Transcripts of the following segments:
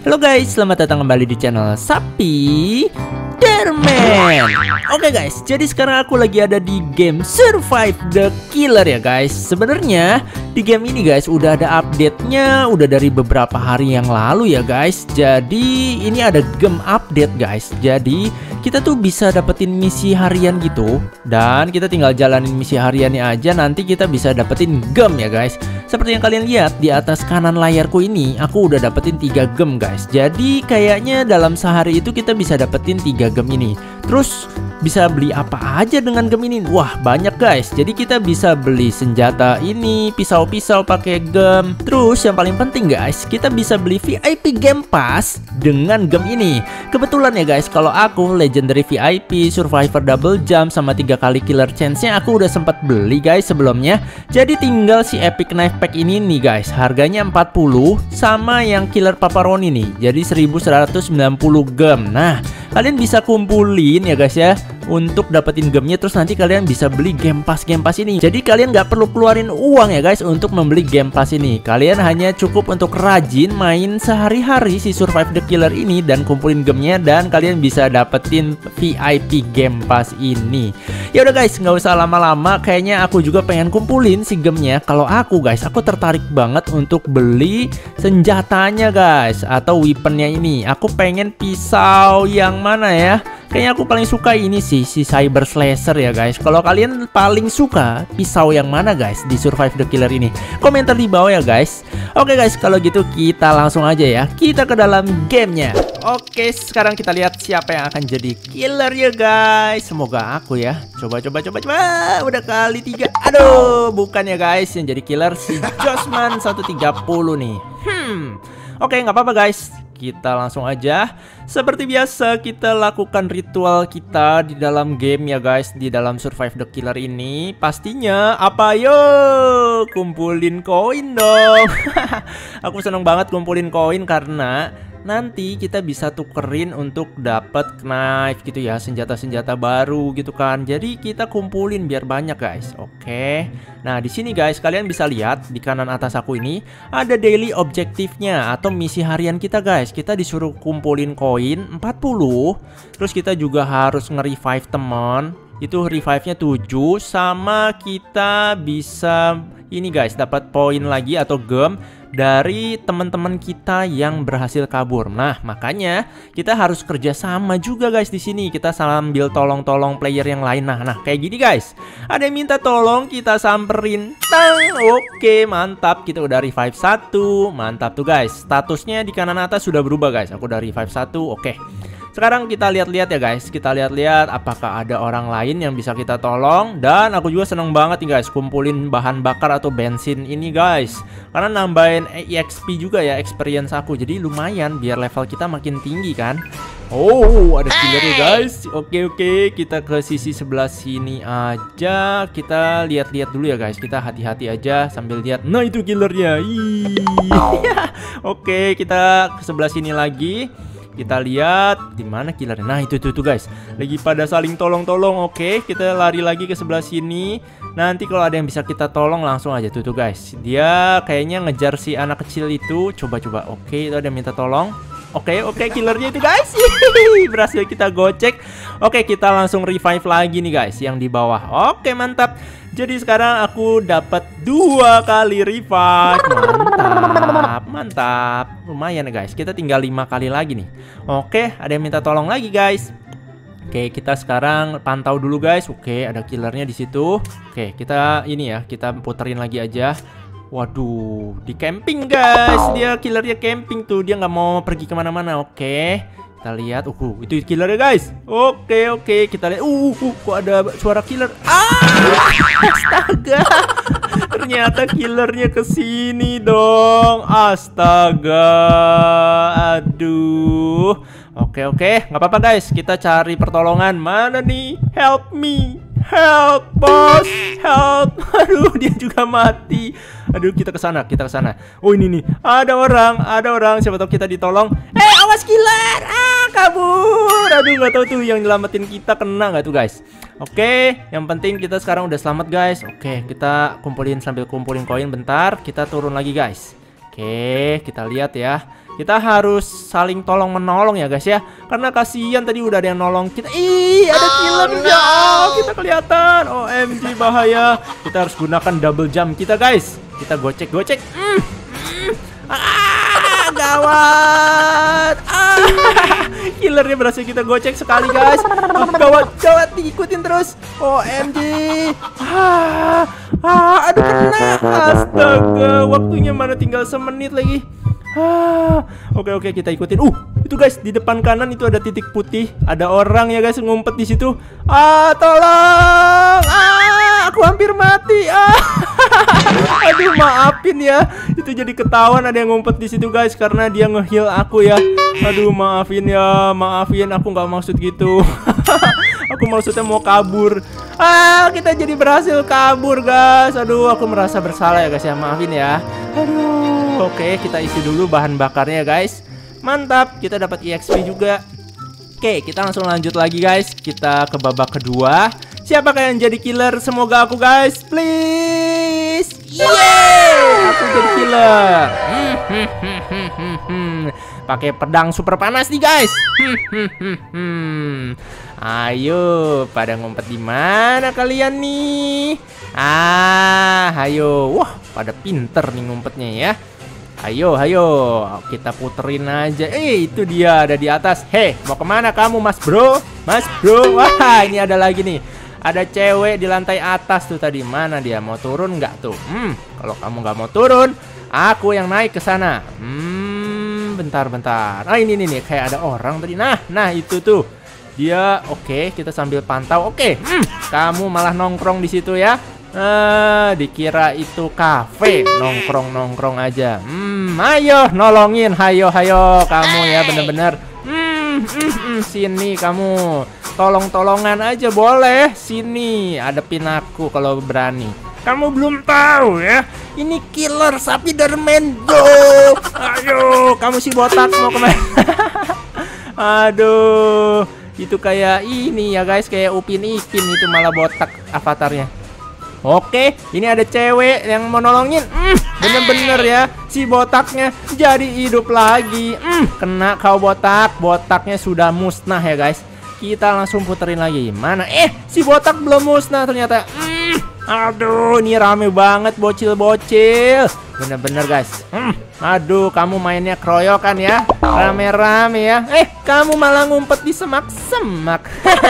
Halo guys, selamat datang kembali di channel Sapi Derman Oke guys, jadi sekarang aku lagi ada di game Survive the Killer ya guys. Sebenarnya di game ini guys udah ada update-nya Udah dari beberapa hari yang lalu ya guys. Jadi ini ada game update guys. Jadi kita tuh bisa dapetin misi harian gitu. Dan kita tinggal jalanin misi hariannya aja. Nanti kita bisa dapetin gem ya guys. Seperti yang kalian lihat di atas kanan layarku ini, aku udah dapetin 3 gem guys. Jadi kayaknya dalam sehari itu kita bisa dapetin 3 gem ini. Terus bisa beli apa aja dengan gem ini? Wah, banyak guys. Jadi kita bisa beli senjata ini, pisau-pisau pakai gem. Terus yang paling penting guys, kita bisa beli VIP Game Pass dengan gem ini. Kebetulan ya guys, kalau aku Legendary VIP, Survivor Double Jump sama tiga kali Killer Chance-nya aku udah sempat beli guys sebelumnya. Jadi tinggal si Epic Knife pack ini nih guys Harganya 40 sama yang killer paparoni nih Jadi 1190 gem Nah kalian bisa kumpulin ya guys ya untuk dapetin gemnya terus nanti kalian bisa beli game pass game pass ini. Jadi kalian nggak perlu keluarin uang ya guys untuk membeli game pass ini. Kalian hanya cukup untuk rajin main sehari-hari si survive the killer ini dan kumpulin gemnya dan kalian bisa dapetin VIP game pass ini. Ya udah guys nggak usah lama-lama. Kayaknya aku juga pengen kumpulin si gemnya kalau aku guys aku tertarik banget untuk beli senjatanya guys atau weaponnya ini. Aku pengen pisau yang mana ya Kayaknya aku paling suka ini sih si Cyber Slasher ya guys. Kalau kalian paling suka pisau yang mana guys di Survive the Killer ini? Komentar di bawah ya guys. Oke guys, kalau gitu kita langsung aja ya. Kita ke dalam gamenya. Oke, sekarang kita lihat siapa yang akan jadi killer ya guys. Semoga aku ya. Coba coba coba coba. Udah kali tiga. Aduh, bukan ya guys yang jadi killer si Josman 130 nih. Hmm. Oke, nggak apa-apa guys kita langsung aja Seperti biasa kita lakukan ritual kita di dalam game ya guys. Di dalam Survive the Killer ini Pastinya apa? Yo Kumpulin koin dong. Aku seneng banget kumpulin koin karena nanti kita bisa tukerin untuk dapat knife gitu ya senjata-senjata baru gitu kan. Jadi kita kumpulin biar banyak guys. Oke. Nah di sini guys kalian bisa lihat di kanan atas aku ini ada daily objektifnya atau misi harian kita guys. Kita disuruh kumpulin koin 40 terus kita juga harus nge-revive teman. Itu revive-nya 7 sama kita bisa ini guys dapat poin lagi atau gem dari teman-teman kita yang berhasil kabur. Nah, makanya kita harus kerja sama juga guys di sini. Kita sambil tolong-tolong player yang lain. Nah, nah kayak gini guys. Ada yang minta tolong, kita samperin. Tang. Oke, mantap. Kita udah revive satu. Mantap tuh guys. Statusnya di kanan atas sudah berubah guys. Aku udah revive satu. Oke. Sekarang kita lihat-lihat ya guys. Kita lihat-lihat apakah ada orang lain yang bisa kita tolong. Dan aku juga seneng banget nih guys Kumpulin bahan bakar atau bensin ini guys. Karena nambahin EXP juga ya Experience aku. Jadi lumayan biar level kita makin tinggi kan? Oh ada killernya guys. Oke oke. Kita ke sisi sebelah sini aja. Kita lihat-lihat dulu ya guys. Kita hati-hati aja sambil lihat. Nah itu killernya. Oke kita ke sebelah sini lagi kita lihat di mana killernya. Nah, itu tuh, tuh guys. Lagi pada saling tolong-tolong. Oke, kita lari lagi ke sebelah sini. Nanti kalau ada yang bisa kita tolong langsung aja tuh tuh guys. Dia kayaknya ngejar si anak kecil itu. Coba-coba. Oke, itu ada yang minta tolong. Oke, oke, killernya itu guys. Berhasil kita gocek. Oke, kita langsung revive lagi nih guys yang di bawah. Oke, mantap. Jadi sekarang aku dapat dua kali revive. Mantap, mantap. Lumayan ya guys. Kita tinggal lima kali lagi nih. Oke, ada yang minta tolong lagi guys. Oke, kita sekarang pantau dulu guys. Oke, ada killernya di situ. Oke, kita ini ya, kita puterin lagi aja. Waduh, di camping guys. Dia killernya camping tuh. Dia nggak mau pergi ke mana-mana. Oke. Kita lihat, uh, itu killer ya guys. Oke, oke, kita lihat. Uh, uh, kok ada suara killer? Ah, astaga. Ternyata killernya ke sini dong. Astaga. Aduh. Oke, oke, nggak apa-apa guys. Kita cari pertolongan. Mana nih? Help me. Help, bos. Help. Aduh, dia juga mati. Aduh, kita ke sana, kita ke sana. Oh, ini nih. Ada orang, ada orang. Siapa tahu kita ditolong. Eh, awas killer. Ah, kabur. Aduh, nggak tahu tuh yang nyelamatin kita kena nggak tuh, guys. Oke, yang penting kita sekarang udah selamat, guys. Oke, kita kumpulin sambil kumpulin koin bentar. Kita turun lagi, guys. Oke, kita lihat ya. Kita harus saling tolong menolong ya guys ya. Karena kasihan tadi udah ada yang nolong kita. Ih, ada killer juga. Oh, kita kelihatan. OMG bahaya. Kita harus gunakan double jump kita guys. Kita gocek-gocek. Mm, mm. Ah, gawat. Ah. Killernya berhasil kita gocek sekali guys. Oh, gawat, gawat diikutin terus. OMG. Ah, ah, aduh kena. Astaga, waktunya mana tinggal semenit lagi. Ah, oke oke kita ikutin. Uh, itu guys di depan kanan itu ada titik putih. Ada orang ya guys ngumpet di situ. Ah, tolong. Ah, aku hampir mati. Ah. Aduh, maafin ya. Itu jadi ketahuan ada yang ngumpet di situ guys karena dia ngeheal aku ya. Aduh, maafin ya. Maafin aku nggak maksud gitu. aku maksudnya mau kabur. Ah, kita jadi berhasil kabur guys. Aduh, aku merasa bersalah ya guys ya. Maafin ya. Aduh. Oke, kita isi dulu bahan bakarnya guys. Mantap, kita dapat EXP juga. Oke, kita langsung lanjut lagi guys. Kita ke babak kedua. Siapakah yang jadi killer? Semoga aku guys, please. Yeay, aku jadi killer. Pakai pedang super panas nih guys. Ayo, pada ngumpet di mana kalian nih? Ah, ayo. Wah, pada pinter nih ngumpetnya ya. Ayo, ayo, kita puterin aja. Eh, itu dia ada di atas. Hei, mau ke mana kamu, Mas Bro? Mas Bro, wah, ini ada lagi nih. Ada cewek di lantai atas tuh tadi. Mana dia? Mau turun nggak tuh? Hmm, kalau kamu nggak mau turun, aku yang naik ke sana. Hmm, bentar, bentar. Ah, ini nih, nih, kayak ada orang tadi. Nah, nah itu tuh. Dia, oke, okay, kita sambil pantau. Oke, okay. hmm, kamu malah nongkrong di situ ya. Eh, dikira itu kafe nongkrong-nongkrong aja. Hmm, ayo nolongin, hayo hayo kamu ya bener-bener. Hmm, hmm, hmm, sini kamu. Tolong-tolongan aja boleh. Sini, adepin aku kalau berani. Kamu belum tahu ya. Ini killer sapi dermen. Ayo, kamu si botak mau ke mana? Aduh, itu kayak ini ya guys, kayak Upin Ipin itu malah botak avatarnya. Oke, ini ada cewek yang mau nolongin. Mm, bener-bener ya, si botaknya jadi hidup lagi. Mm, kena kau botak, botaknya sudah musnah ya guys. Kita langsung puterin lagi. Mana? Eh, si botak belum musnah ternyata. Mm, aduh, ini rame banget bocil-bocil. Bener-bener guys. Mm, aduh, kamu mainnya keroyokan ya. Rame-rame ya. Eh, kamu malah ngumpet di semak-semak.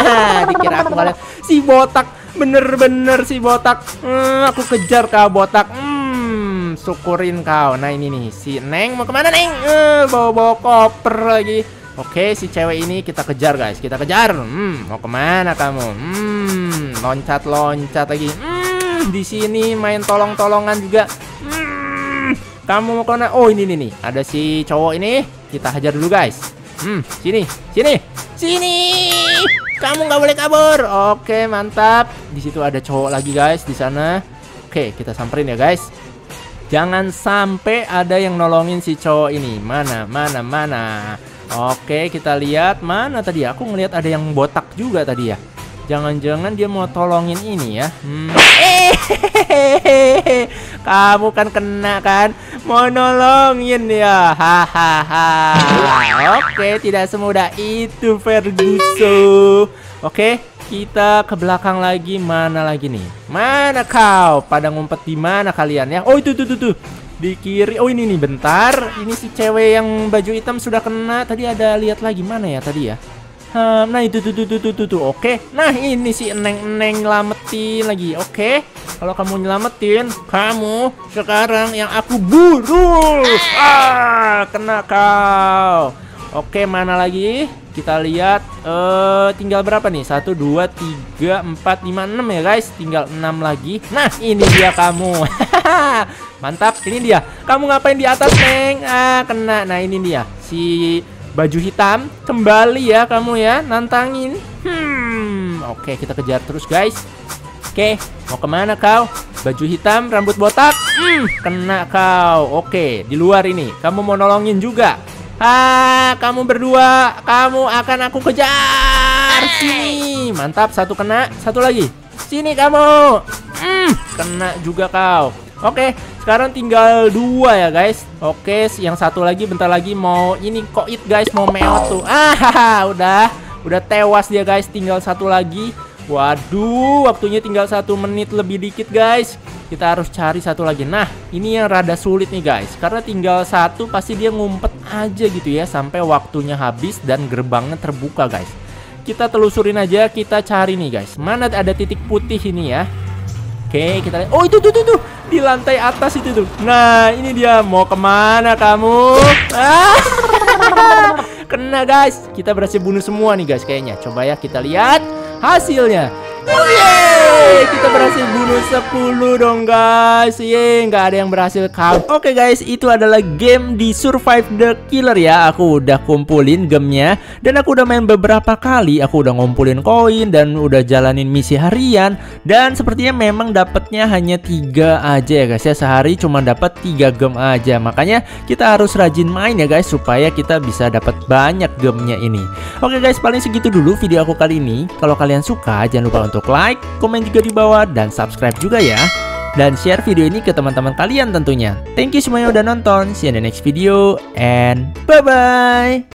Dikira aku kalian si botak Bener-bener si botak hmm, Aku kejar kau botak hmm, Syukurin kau Nah ini nih Si Neng mau ke mana Neng uh, Bawa-bawa koper lagi Oke si cewek ini kita kejar guys Kita kejar hmm, Mau ke mana kamu hmm, Loncat-loncat lagi hmm, Di sini main tolong-tolongan juga hmm, Kamu mau ke mana Oh ini nih nih Ada si cowok ini Kita hajar dulu guys Hmm, sini, sini, sini. Kamu nggak boleh kabur. Oke, mantap. Di situ ada cowok lagi, guys, di sana. Oke, kita samperin ya, guys. Jangan sampai ada yang nolongin si cowok ini. Mana, mana, mana. Oke, kita lihat mana tadi. Aku ngelihat ada yang botak juga tadi ya. Jangan-jangan dia mau tolongin ini ya. Hmm. Kamu kan kena kan? Mau nolongin ya. Hahaha. Oke, tidak semudah itu Ferguson. Oke, kita ke belakang lagi. Mana lagi nih? Mana kau? Pada ngumpet di mana kalian ya? Oh, itu tuh tuh tuh. Di kiri. Oh, ini nih bentar. Ini si cewek yang baju hitam sudah kena. Tadi ada lihat lagi mana ya tadi ya? Hmm, nah itu tuh tuh tuh tuh tuh, oke. Nah ini si Neng Neng nyelamatin lagi, oke. Kalau kamu nyelamatin, kamu sekarang yang aku buru. Ah, kena kau. Oke, mana lagi? Kita lihat uh, tinggal berapa nih? 1 2 3 4 5 6 ya guys. Tinggal 6 lagi. Nah, ini dia kamu. Mantap, ini dia. Kamu ngapain di atas, Neng? Ah, kena. Nah, ini dia. Si baju hitam kembali ya kamu ya nantangin hmm oke kita kejar terus guys oke mau ke mana kau baju hitam rambut botak hmm kena kau oke di luar ini kamu mau nolongin juga ah kamu berdua kamu akan aku kejar. Sini. Mantap satu kena satu lagi. Sini kamu. Hmm. Kena juga kau. Oke, Sekarang tinggal dua ya guys. Oke yang satu lagi bentar lagi mau ini koit guys Mau meot tuh. Ah udah Udah tewas dia guys. Tinggal satu lagi Waduh waktunya tinggal satu menit lebih dikit guys Kita harus cari satu lagi Nah ini yang rada sulit nih guys Karena tinggal satu pasti dia ngumpet aja gitu ya Sampai waktunya habis dan gerbangnya terbuka guys Kita telusurin aja kita cari nih guys Mana ada titik putih ini ya Oke, kita lihat. Oh, itu tuh tuh tuh di lantai atas itu tuh. Nah, ini dia. Mau ke mana kamu? Ah! Kena guys. Kita berhasil bunuh semua nih guys kayaknya. Coba ya kita lihat hasilnya. Yeay, kita berhasil bunuh 10 dong guys. Yeay, nggak ada yang berhasil kabur Oke guys, itu adalah game di Survive the Killer ya. Aku udah kumpulin gamenya Dan aku udah main beberapa kali. Aku udah ngumpulin koin dan udah jalanin misi harian. Dan sepertinya memang dapatnya hanya tiga aja ya guys ya. Sehari cuma dapat tiga game aja. Makanya kita harus rajin main ya guys Supaya kita bisa dapat banyak gamenya ini. Oke guys, paling segitu dulu video aku kali ini. Kalau kalian suka, jangan lupa untuk like, komen juga di bawah, dan subscribe juga ya. Dan share video ini ke teman-teman kalian tentunya. Thank you semuanya udah nonton. See you in the next video and bye-bye.